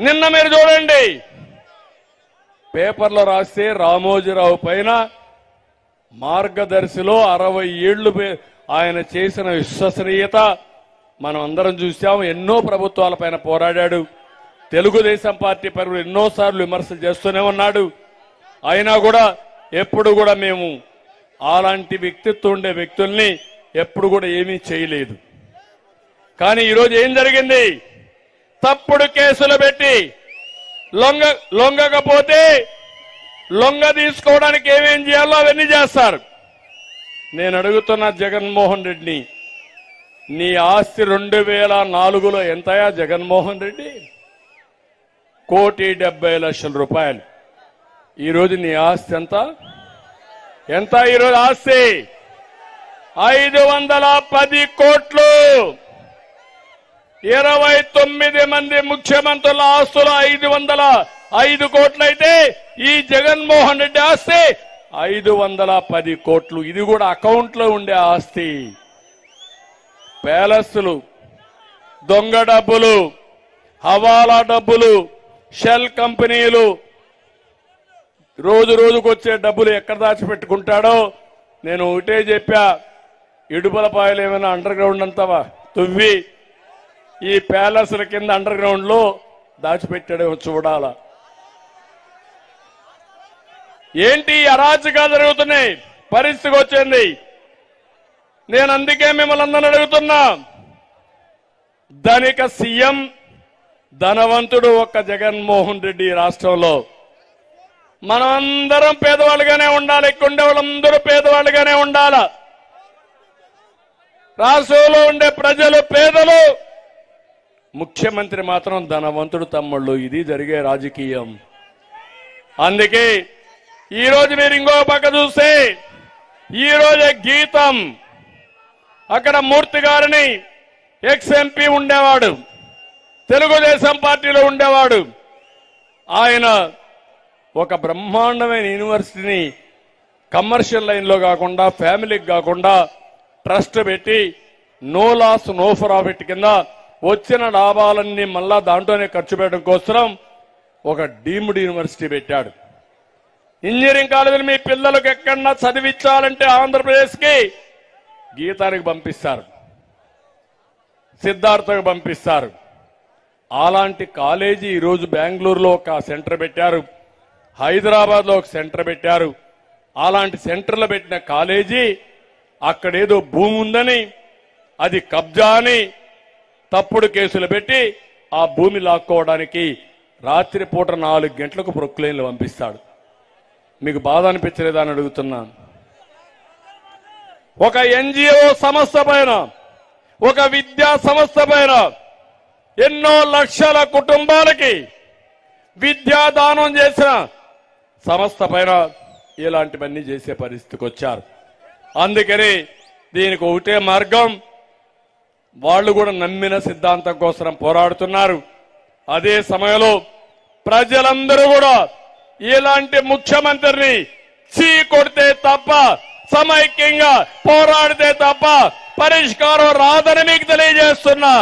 నిన్న మీరు చూడండి. పేపర్లో రాస్తే రామోజీరావు పైన మార్గదర్శిలో అరవై ఏళ్ళు పే- ఆయన చేసిన విశ్వసనీయత మనం అందరం చూసాం ఎన్నో ప్రభుత్వాల పైన పోరాడాడు. తెలుగుదేశం పార్టీ పరులు ఎన్నోసార్లు విమర్శలు చేస్తూనే ఉన్నాడు. అయినా కూడా ఎప్పుడు కూడా మేము అలాంటి వ్యక్తిత్వం ఉండే వ్యక్తుల్ని ఎప్పుడు కూడా ఏమీ చేయలేదు. కానీ ఈరోజు ఏం జరిగింది? తప్పుడు కేసులు పెట్టి లొంగ లొంగకపోతే లొంగ తీసుకోవడానికి ఏమేం చేయాలో అవన్నీ చేస్తారు. నేను అడుగుతున్న జగన్మోహన్ రెడ్డిని నీ ఆస్తి రెండు వేల నాలుగులో ఎంతయా జగన్మోహన్ రెడ్డి? కోటి డెబ్బై లక్షల రూపాయలు. ఈరోజు నీ ఆస్తి ఎంత? ఎంత ఈరోజు ఆస్తి? ఐదు వందల పది కోట్లు. ఇరవై తొమ్మిది మంది ముఖ్యమంత్రుల ఆస్తులు ఐదు వందల ఐదు కోట్లయితే ఈ జగన్మోహన్ రెడ్డి ఆస్తి ఐదు వందల పది కోట్లు. ఇది కూడా అకౌంట్లో ఉండే ఆస్తి. ప్యాలెస్లు దొంగ డబ్బులు హవాలా డబ్బులు షెల్ కంపెనీలు రోజు రోజుకు వచ్చే డబ్బులు ఎక్కడ దాచిపెట్టుకుంటాడో నేను ఒకటే చెప్పా. ఇడుపల పాయలు ఏమైనా అండర్ గ్రౌండ్ అంతావా? తువ్వి. ఈ ప్యాలెస్ల కింద అండర్ గ్రౌండ్లో దాచిపెట్టడం చూడాల. ఏంటి అరాచకాలు జరుగుతున్నాయి? పరిస్థితికి వచ్చింది. నేను అందుకే మిమ్మల్ని అందరిని అడుగుతున్నా. ధనిక సీఎం ధనవంతుడు ఒక్క జగన్మోహన్ రెడ్డి రాష్ట్రంలో. మనమందరం పేదవాళ్ళుగానే ఉండాలి ఇక్కడ ఉండే వాళ్ళందరూ పేదవాళ్ళుగానే ఉండాల? రాష్ట్రంలో ఉండే ప్రజలు పేదలు ముఖ్యమంత్రి మాత్రం ధనవంతుడు తమ్ముళ్ళు. ఇది జరిగే రాజకీయం. అందుకే ఈరోజు మీరు ఇంకో పక్క చూస్తే ఈ రోజే గీతం. అక్కడ మూర్తి గారిని ఎక్స్ ఎంపీ ఉండేవాడు. తెలుగుదేశం పార్టీలో ఉండేవాడు. ఆయన ఒక బ్రహ్మాండమైన యూనివర్సిటీని కమర్షియల్ లైన్లో కాకుండా ఫ్యామిలీకి కాకుండా ట్రస్ట్ పెట్టి నో లాస్ నో ప్రాఫిట్ కింద వచ్చిన లాభాలన్నీ మళ్ళా దాంట్లోనే ఖర్చు పెట్టడం కోసం ఒక డీమ్డ్ యూనివర్సిటీ పెట్టాడు. ఇంజనీరింగ్ కాలేజీలు మీ పిల్లలకు ఎక్కడన్నా చదివించాలంటే ఆంధ్రప్రదేశ్కి గీతానికి పంపిస్తారు. సిద్ధార్థకు పంపిస్తారు. అలాంటి కాలేజీ ఈరోజు బెంగళూరులో ఒక సెంటర్ పెట్టారు. హైదరాబాద్లో ఒక సెంటర్ పెట్టారు. అలాంటి సెంటర్లు పెట్టిన కాలేజీ అక్కడేదో భూమి ఉందని అది కబ్జా అని తప్పుడు కేసులు పెట్టి ఆ భూమి లాక్కోవడానికి రాత్రిపూట నాలుగు గంటలకు ప్రొక్లైన్లు పంపిస్తాడు. మీకు బాధ అనిపించలేదా అని అడుగుతున్నాను ఒక ఎన్జిఓ సంస్థ పైన ఒక విద్యా సంస్థ పైన ఎన్నో లక్షల కుటుంబాలకి విద్యాదానం చేసిన సంస్థ పైన ఇలాంటివన్నీ చేసే పరిస్థితికి వచ్చారు. అందుకని దీనికి ఒకటే మార్గం వాళ్ళు కూడా నమ్మిన సిద్ధాంతం కోసం పోరాడుతున్నారు. అదే సమయంలో ప్రజలందరూ కూడా ఇలాంటి ముఖ్యమంత్రిని చీ కొడితే తప్ప సమైక్యంగా పోరాడితే తప్ప పరిష్కారం రాదని మీకు తెలియజేస్తున్నా.